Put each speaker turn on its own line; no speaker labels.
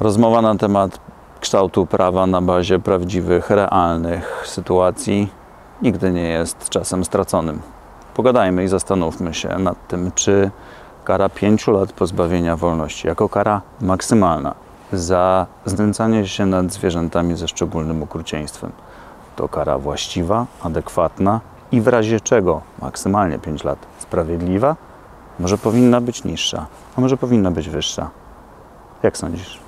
Rozmowa na temat kształtu prawa na bazie prawdziwych, realnych sytuacji nigdy nie jest czasem straconym. Pogadajmy i zastanówmy się nad tym, czy kara 5 lat pozbawienia wolności jako kara maksymalna za znęcanie się nad zwierzętami ze szczególnym okrucieństwem to kara właściwa, adekwatna i w razie czego maksymalnie 5 lat sprawiedliwa, może powinna być niższa, a może powinna być wyższa. Jak sądzisz?